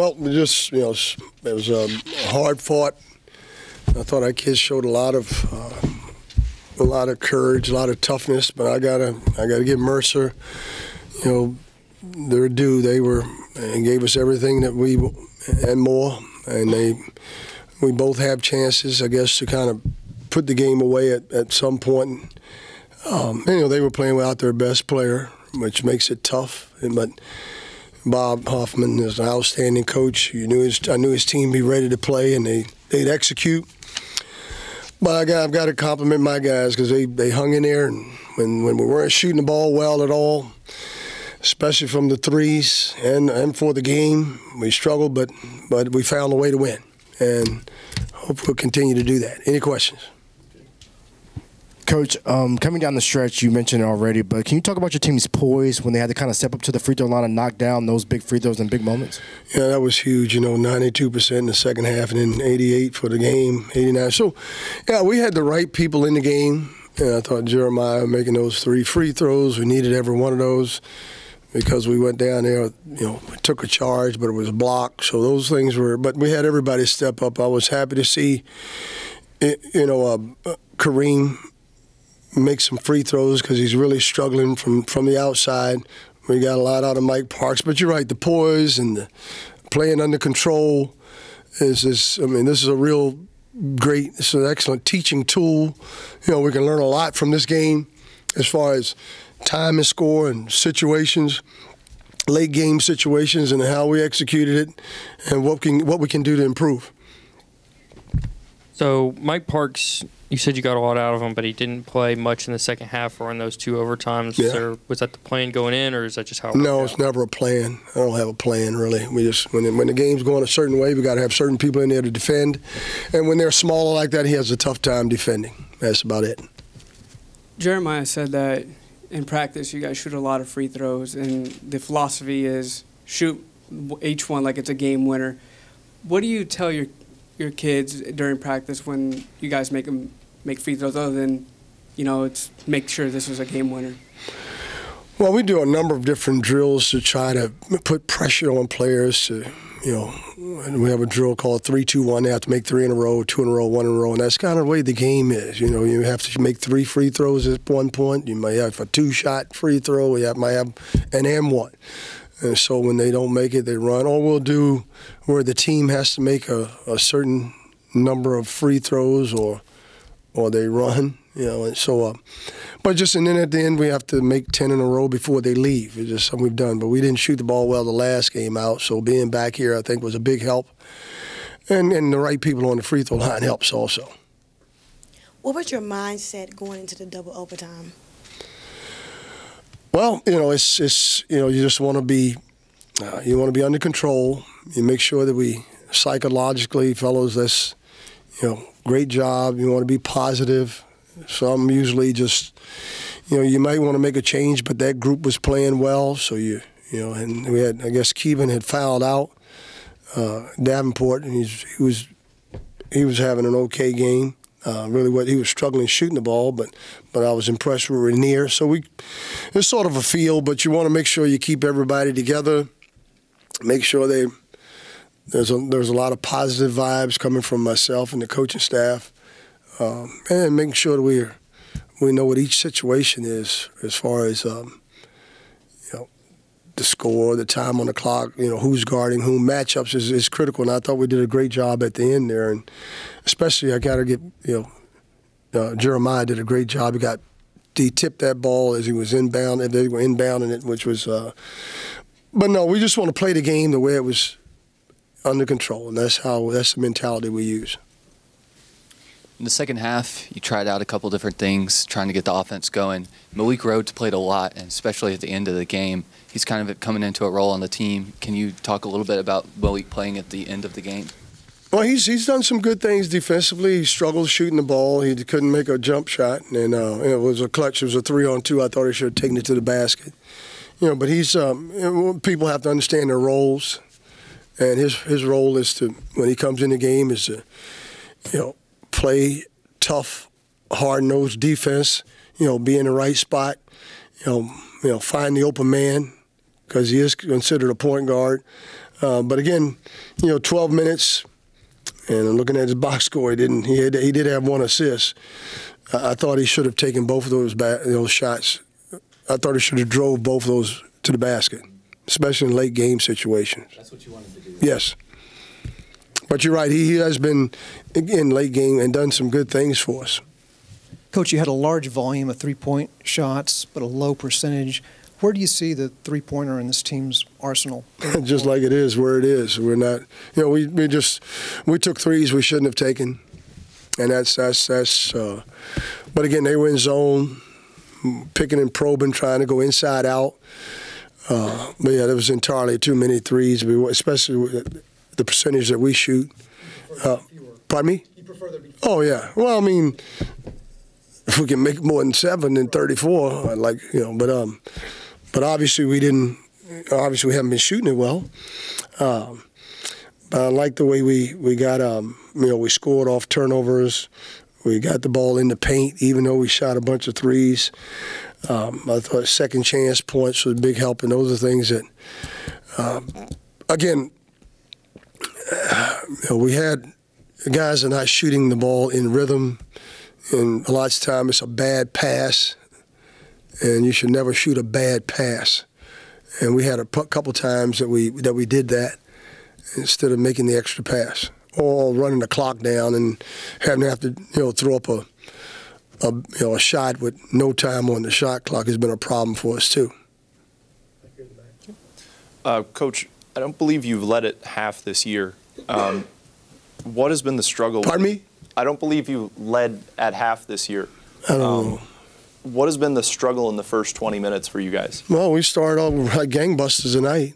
Well, just you know, it was a hard fought. I thought our kids showed a lot of uh, a lot of courage, a lot of toughness. But I gotta I gotta give Mercer, you know, their due. They were and gave us everything that we and more, and they we both have chances, I guess, to kind of put the game away at, at some point. Um, you know, they were playing without their best player, which makes it tough. But Bob Hoffman is an outstanding coach. You knew his, I knew his team be ready to play, and they they'd execute. But I got, I've got to compliment my guys because they, they hung in there, and when when we weren't shooting the ball well at all, especially from the threes and and for the game, we struggled, but but we found a way to win, and hope we'll continue to do that. Any questions? Coach, um, coming down the stretch, you mentioned it already, but can you talk about your team's poise when they had to kind of step up to the free throw line and knock down those big free throws and big moments? Yeah, that was huge. You know, 92% in the second half, and then 88 for the game, 89. So, yeah, we had the right people in the game. And I thought Jeremiah making those three free throws. We needed every one of those because we went down there, you know, took a charge, but it was blocked. So those things were, but we had everybody step up. I was happy to see, you know, uh, Kareem make some free throws because he's really struggling from, from the outside. We got a lot out of Mike Parks, but you're right, the poise and the playing under control is, this. I mean, this is a real great, it's an excellent teaching tool. You know, we can learn a lot from this game as far as time and score and situations late game situations and how we executed it and what can what we can do to improve. So Mike Parks, you said you got a lot out of him, but he didn't play much in the second half or in those two overtimes. Yeah. There, was that the plan going in, or is that just how? It No, it's out? never a plan. I don't have a plan really. We just when when the game's going a certain way, we got to have certain people in there to defend, and when they're smaller like that, he has a tough time defending. That's about it. Jeremiah said that in practice you guys shoot a lot of free throws, and the philosophy is shoot each one like it's a game winner. What do you tell your your kids during practice when you guys make them make free throws, other than you know it's make sure this was a game winner? Well, we do a number of different drills to try to put pressure on players to, you know, we have a drill called three, two, one. They have to make three in a row, two in a row, one in a row, and that's kind of the way the game is. You know, you have to make three free throws at one point. You might have a two-shot free throw. You might have an M one. And so when they don't make it, they run. Or we'll do where the team has to make a, a certain number of free throws, or or they run. You know, and so. Uh, but just and then at the end we have to make ten in a row before they leave. It's just something we've done. But we didn't shoot the ball well the last game out, so being back here I think was a big help. And and the right people on the free throw line helps also. What was your mindset going into the double overtime? Well, you know, it's it's you know you just want to be uh, you want to be under control. You make sure that we psychologically, fellows, that's you know great job. You want to be positive. Some usually just you know you might want to make a change, but that group was playing well, so you you know, and we had I guess Kevin had fouled out uh, Davenport, and he's, he was he was having an okay game. Uh, really, what he was struggling shooting the ball, but but I was impressed were near. So we, it's sort of a feel, but you want to make sure you keep everybody together. Make sure they there's a there's a lot of positive vibes coming from myself and the coaching staff, um, and making sure that we we know what each situation is as far as um, the score, the time on the clock, you know who's guarding whom. Matchups is, is critical, and I thought we did a great job at the end there, and especially I got to get you know uh, Jeremiah did a great job. He got he tipped that ball as he was inbound, and they were inbounding it, which was. Uh, but no, we just want to play the game the way it was under control, and that's how that's the mentality we use. In the second half, you tried out a couple different things, trying to get the offense going. Malik Rhodes played a lot, and especially at the end of the game, he's kind of coming into a role on the team. Can you talk a little bit about Malik playing at the end of the game? Well, he's he's done some good things defensively. He struggled shooting the ball. He couldn't make a jump shot, and uh, it was a clutch. It was a three on two. I thought he should have taken it to the basket. You know, but he's um, people have to understand their roles, and his his role is to when he comes in the game is to you know play tough, hard nosed defense. You know, be in the right spot. You know, you know, find the open man because he is considered a point guard. Uh, but again, you know, 12 minutes, and I'm looking at his box score. He didn't. He had, he did have one assist. I, I thought he should have taken both of those ba- those shots. I thought he should have drove both of those to the basket, especially in late game situations. That's what you wanted to do. Yes. But you're right. He, he has been in late game and done some good things for us. Coach, you had a large volume of three-point shots, but a low percentage. Where do you see the three-pointer in this team's arsenal? just like it is where it is. We're not, you know, we, we just we took threes we shouldn't have taken, and that's that's that's. Uh, but again, they were in zone, picking and probing, trying to go inside out. Uh, but yeah, there was entirely too many threes, We especially with the percentage that we shoot. Uh, pardon me? Oh yeah. Well, I mean, if we can make more than seven than thirty-four, I'd like you know. But um, but obviously we didn't. Obviously we haven't been shooting it well. Um, but I like the way we we got um, you know we scored off turnovers. We got the ball in the paint, even though we shot a bunch of threes. Um, I thought second chance points was a big help, and those are things that, um, again, you know, we had guys are not shooting the ball in rhythm, and a lot of time it's a bad pass, and you should never shoot a bad pass. And we had a couple times that we that we did that instead of making the extra pass or running the clock down and having to have to you know throw up a, a you know a shot with no time on the shot clock has been a problem for us too. Uh, Coach, I don't believe you've led it half this year. Um, what has been the struggle? Pardon me? I don't believe you led at half this year. Um. What has been the struggle in the first 20 minutes for you guys? Well, we started off like gangbusters tonight.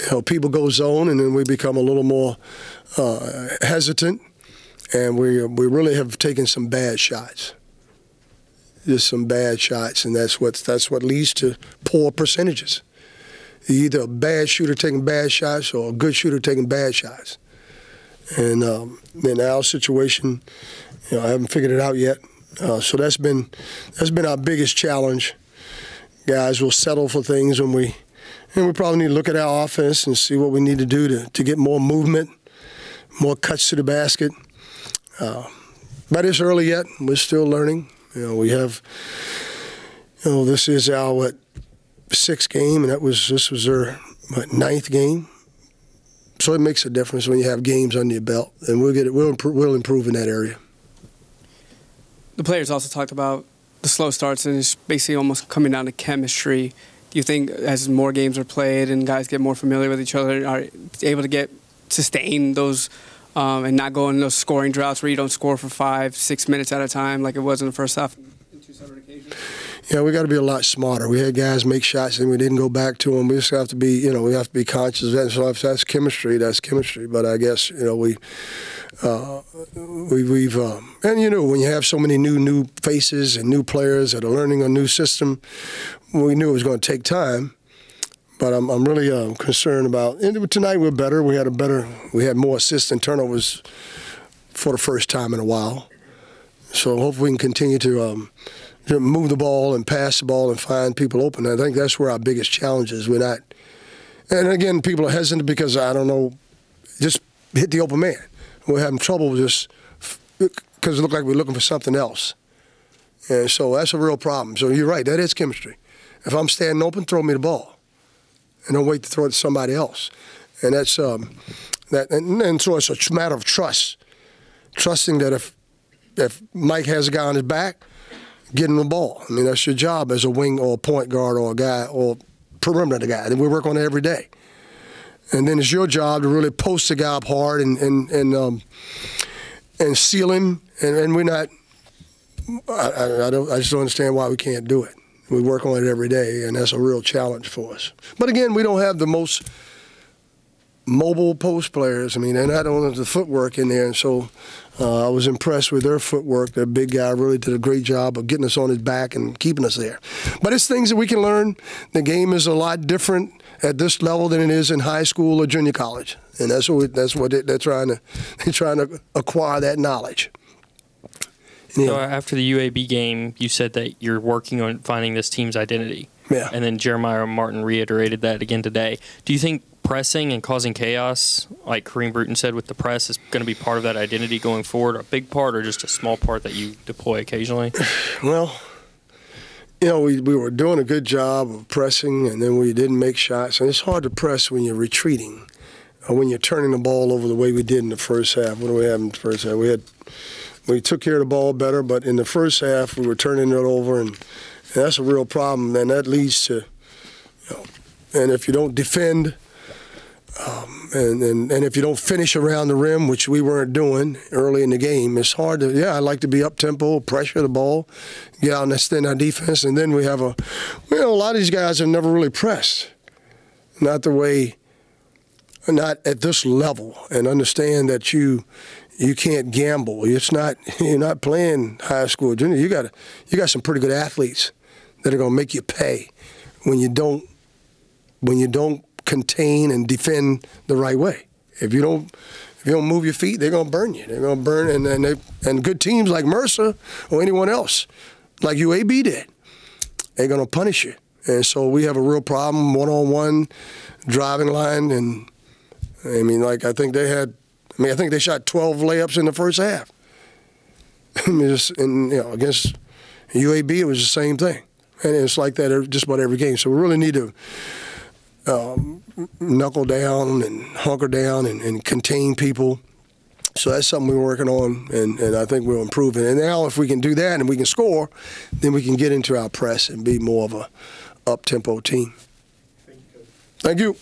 You know, people go zone, and then we become a little more uh, hesitant, and we we really have taken some bad shots. Just some bad shots, and that's what that's what leads to poor percentages. Either a bad shooter taking bad shots, or a good shooter taking bad shots. And um, in our situation, you know, I haven't figured it out yet. Uh, so that's been that's been our biggest challenge guys We'll settle for things when we and we probably need to look at our offense and see what we need to do to, to get more movement, more cuts to the basket. Uh, but it's early yet. We're still learning. You know, we have you know, this is our what sixth game and that was this was their what, ninth game. So it makes a difference when you have games under your belt, and we'll get it. We'll improve, we'll improve in that area. The players also talked about the slow starts and it's basically almost coming down to chemistry. Do you think as more games are played and guys get more familiar with each other, are able to get sustain those um, and not go in those scoring droughts where you don't score for five, six minutes at a time like it was in the first half? in two separate occasions? Yeah, we got to be a lot smarter. We had guys make shots and we didn't go back to them. We just have to be, you know, we have to be conscious of that. So if that's chemistry, that's chemistry. But I guess, you know, we, uh, we we've, um, and you know, when you have so many new new faces and new players that are learning a new system, we knew it was going to take time. But I'm, I'm really uh, concerned about. And tonight we're better. We had a better. We had more assists and turnovers for the first time in a while. So hopefully we can continue to. Um, to move the ball and pass the ball and find people open. I think that's where our biggest challenge is. We're not, and again, people are hesitant because I don't know, just hit the open man. We're having trouble just because it looked like we're looking for something else. And so that's a real problem. So you're right, that is chemistry. If I'm standing open, throw me the ball, and don't wait to throw it to somebody else. And that's um, that, and, and so it's a matter of trust, trusting that if if Mike has a guy on his back get him the ball. I mean, that's your job as a wing or a point guard or a guy or perimeter guy. And we work on it every day. And then it's your job to really post the guy up hard and and and um, and seal him. And, and we're not. I, I don't. I just don't understand why we can't do it. We work on it every day, and that's a real challenge for us. But again, we don't have the most mobile post players. I mean, they're not on the footwork in there, and so uh, I was impressed with their footwork. Their big guy really did a great job of getting us on his back and keeping us there. But it's things that we can learn. The game is a lot different at this level than it is in high school or junior college, and that's what we, that's what they, they're trying to they're trying to acquire that knowledge. So after the UAB game, you said that you're working on finding this team's identity. Yeah. And then Jeremiah Martin reiterated that again today. Do you think pressing and causing chaos, like Kareem Brewton said with the press, is going to be part of that identity going forward? A big part, or just a small part that you deploy occasionally? Well, you know, we, we were doing a good job of pressing, and then we didn't make shots. And it's hard to press when you're retreating or when you're turning the ball over the way we did in the first half. What do we have in the first half? We had we took care of the ball better, but in the first half we were turning it over, and, and that's a real problem. And that leads to, you know, and if you don't defend. Um, and, and and if you don't finish around the rim, which we weren't doing early in the game, it's hard to. Yeah, I like to be up tempo, pressure the ball, get out and extend our defense, and then we have a. You know, a lot of these guys have never really pressed, not the way, not at this level, and understand that you you can't gamble. It's not you're not playing high school junior. You got you got some pretty good athletes that are going to make you pay when you don't when you don't contain and defend the right way. If you don't if you don't move your feet, they're going to burn you. They're to burn and and they and good teams like Mercer or anyone else like UAB did, they're going to punish you. And so we have a real problem one on one driving line and I mean like I think they had I mean, I think they shot 12 layups in the first half. And you know, against UAB, it was the same thing, and it's like that just about every game. So we really need to um, knuckle down and hunker down and, and contain people. So that's something we're working on, and, and I think we'll improve it. And now, if we can do that and we can score, then we can get into our press and be more of a up tempo team. Thank you.